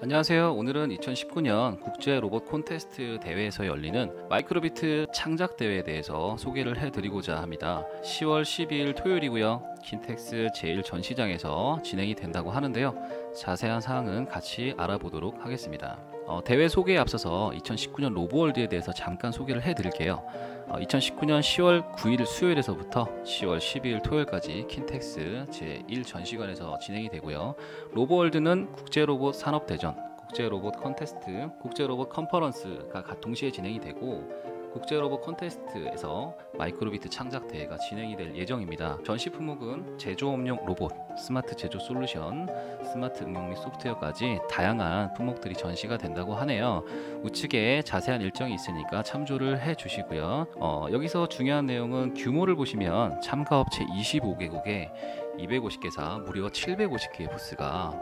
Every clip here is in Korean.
안녕하세요. 오늘은 2019년 국제 로봇 콘테스트 대회에서 열리는 마이크로비트 창작 대회에 대해서 소개를 해드리고자 합니다. 10월 12일 토요일이고요. 킨텍스 제1전시장에서 진행이 된다고 하는데요. 자세한 사항은 같이 알아보도록 하겠습니다. 어, 대회 소개에 앞서서 2019년 로보월드에 대해서 잠깐 소개를 해드릴게요. 어, 2019년 10월 9일 수요일에서부터 10월 12일 토요일까지 킨텍스 제1 전시관에서 진행이 되고요. 로보월드는 국제로봇 산업대전, 국제로봇 컨테스트, 국제로봇 컨퍼런스가 동시에 진행이 되고 국제로봇 콘테스트에서 마이크로비트 창작 대회가 진행이 될 예정입니다. 전시 품목은 제조업용 로봇, 스마트 제조 솔루션, 스마트 응용 및 소프트웨어까지 다양한 품목들이 전시가 된다고 하네요. 우측에 자세한 일정이 있으니까 참조를 해 주시고요. 어, 여기서 중요한 내용은 규모를 보시면 참가업체 25개국에 250개사 무려 750개의 부스가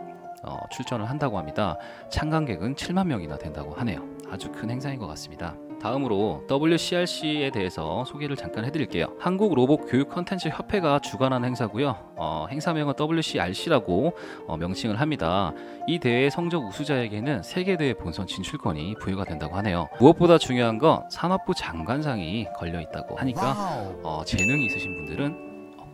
어, 출전을 한다고 합니다. 참관객은 7만 명이나 된다고 하네요. 아주 큰 행사인 것 같습니다. 다음으로 WCRC에 대해서 소개를 잠깐 해드릴게요. 한국 로봇 교육 컨텐츠 협회가 주관하는 행사고요. 어, 행사명은 WCRC라고 어, 명칭을 합니다. 이 대회 성적 우수자에게는 세계대회 본선 진출권이 부여가 된다고 하네요. 무엇보다 중요한 건 산업부 장관상이 걸려 있다고 하니까 어, 재능이 있으신 분들은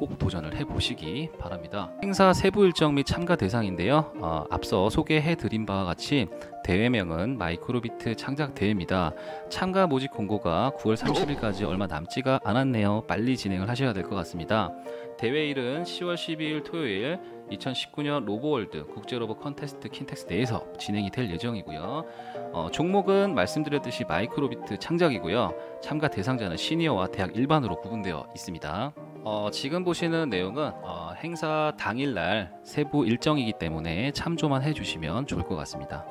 꼭 도전을 해보시기 바랍니다. 행사 세부 일정 및 참가 대상인데요. 어, 앞서 소개해드린 바와 같이 대회명은 마이크로비트 창작 대회입니다. 참가 모집 공고가 9월 30일까지 얼마 남지가 않았네요. 빨리 진행을 하셔야 될 것 같습니다. 대회일은 10월 12일 토요일 2019년 로보월드 국제로봇 컨테스트 킨텍스 내에서 진행이 될 예정이고요. 어, 종목은 말씀드렸듯이 마이크로비트 창작이고요. 참가 대상자는 시니어와 대학 일반으로 구분되어 있습니다. 어, 지금 보시는 내용은 어, 행사 당일날 세부 일정이기 때문에 참조만 해주시면 좋을 것 같습니다.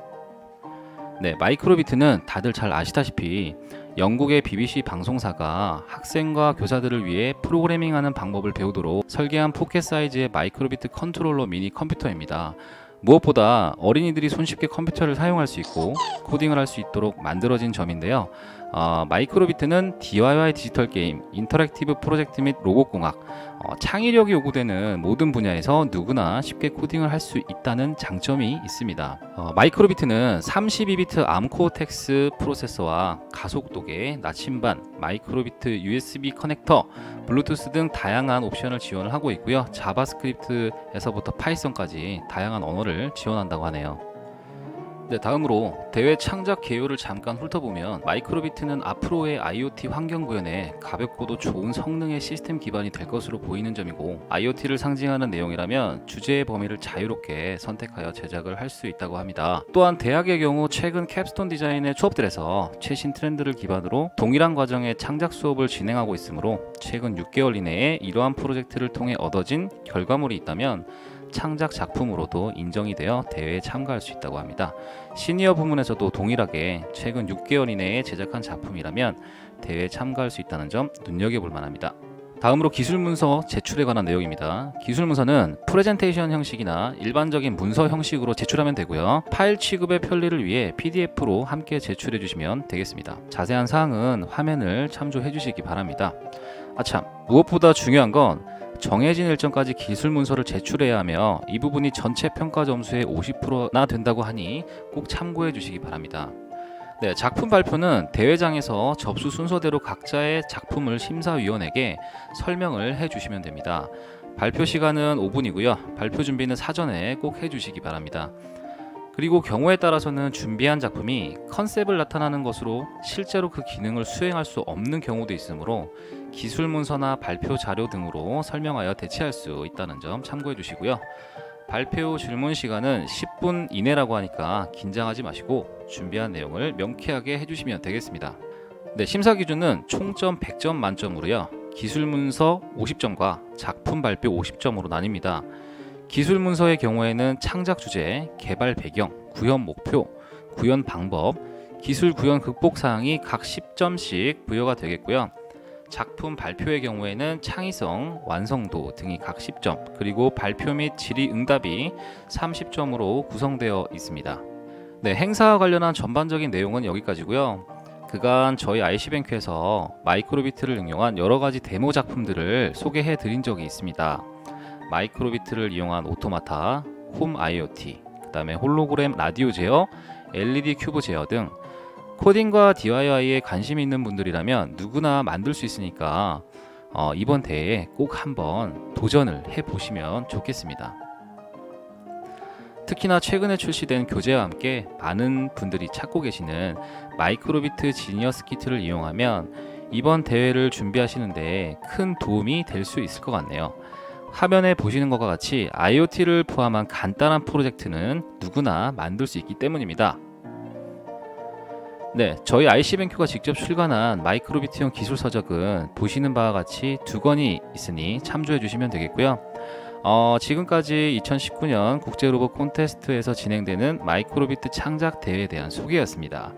네, 마이크로비트는 다들 잘 아시다시피 영국의 BBC 방송사가 학생과 교사들을 위해 프로그래밍하는 방법을 배우도록 설계한 포켓 사이즈의 마이크로비트 컨트롤러 미니 컴퓨터입니다. 무엇보다 어린이들이 손쉽게 컴퓨터를 사용할 수 있고 코딩을 할 수 있도록 만들어진 점인데요. 어, 마이크로비트는 DIY 디지털 게임, interactive 프로젝트 및 로봇공학, 어, 창의력이 요구되는 모든 분야에서 누구나 쉽게 코딩을 할 수 있다는 장점이 있습니다. 어, 마이크로비트는 32비트 ARM Cortex 프로세서와 가속도계, 나침반, 마이크로비트 USB 커넥터, 블루투스 등 다양한 옵션을 지원을 하고 있고요. 자바스크립트에서부터 파이썬까지 다양한 언어를 지원한다고 하네요. 네, 다음으로 대회 창작 개요를 잠깐 훑어보면 마이크로비트는 앞으로의 IoT 환경 구현에 가볍고도 좋은 성능의 시스템 기반이 될 것으로 보이는 점이고 IoT를 상징하는 내용이라면 주제의 범위를 자유롭게 선택하여 제작을 할 수 있다고 합니다. 또한 대학의 경우 최근 캡스톤 디자인의 수업들에서 최신 트렌드를 기반으로 동일한 과정의 창작 수업을 진행하고 있으므로 최근 6개월 이내에 이러한 프로젝트를 통해 얻어진 결과물이 있다면 창작 작품으로도 인정이 되어 대회에 참가할 수 있다고 합니다. 시니어 부문에서도 동일하게 최근 6개월 이내에 제작한 작품이라면 대회에 참가할 수 있다는 점 눈여겨볼 만합니다. 다음으로 기술 문서 제출에 관한 내용입니다. 기술 문서는 프레젠테이션 형식이나 일반적인 문서 형식으로 제출하면 되고요. 파일 취급의 편리를 위해 PDF로 함께 제출해 주시면 되겠습니다. 자세한 사항은 화면을 참조해 주시기 바랍니다. 아참, 무엇보다 중요한 건 정해진 일정까지 기술 문서를 제출해야 하며 이 부분이 전체 평가 점수의 50%나 된다고 하니 꼭 참고해 주시기 바랍니다. 네, 작품 발표는 대회장에서 접수 순서대로 각자의 작품을 심사위원에게 설명을 해 주시면 됩니다. 발표 시간은 5분이고요. 발표 준비는 사전에 꼭 해주시기 바랍니다. 그리고 경우에 따라서는 준비한 작품이 컨셉을 나타나는 것으로 실제로 그 기능을 수행할 수 없는 경우도 있으므로 기술 문서나 발표 자료 등으로 설명하여 대체할 수 있다는 점 참고해 주시고요. 발표 후 질문 시간은 10분 이내라고 하니까 긴장하지 마시고 준비한 내용을 명쾌하게 해주시면 되겠습니다. 네, 심사 기준은 총점 100점 만점으로요. 기술 문서 50점과 작품 발표 50점으로 나뉩니다. 기술 문서의 경우에는 창작 주제, 개발 배경, 구현 목표, 구현 방법, 기술 구현 극복 사항이 각 10점씩 부여가 되겠고요. 작품 발표의 경우에는 창의성, 완성도 등이 각 10점, 그리고 발표 및 질의 응답이 30점으로 구성되어 있습니다. 네, 행사와 관련한 전반적인 내용은 여기까지고요. 그간 저희 IC뱅크에서 마이크로비트를 응용한 여러 가지 데모 작품들을 소개해 드린 적이 있습니다. 마이크로비트를 이용한 오토마타, 홈 IoT, 그 다음에 홀로그램 라디오 제어, LED 큐브 제어 등 코딩과 DIY에 관심 있는 분들이라면 누구나 만들 수 있으니까 어, 이번 대회에 꼭 한번 도전을 해 보시면 좋겠습니다. 특히나 최근에 출시된 교재와 함께 많은 분들이 찾고 계시는 마이크로비트 지니어스 키트를 이용하면 이번 대회를 준비하시는데 큰 도움이 될 수 있을 것 같네요. 화면에 보시는 것과 같이 IoT를 포함한 간단한 프로젝트는 누구나 만들 수 있기 때문입니다. 네, 저희 IC뱅큐가 직접 출간한 마이크로비트용 기술 서적은 보시는 바와 같이 두 권이 있으니 참조해 주시면 되겠고요. 어, 지금까지 2019년 국제 로봇 콘테스트에서 진행되는 마이크로비트 창작 대회에 대한 소개였습니다.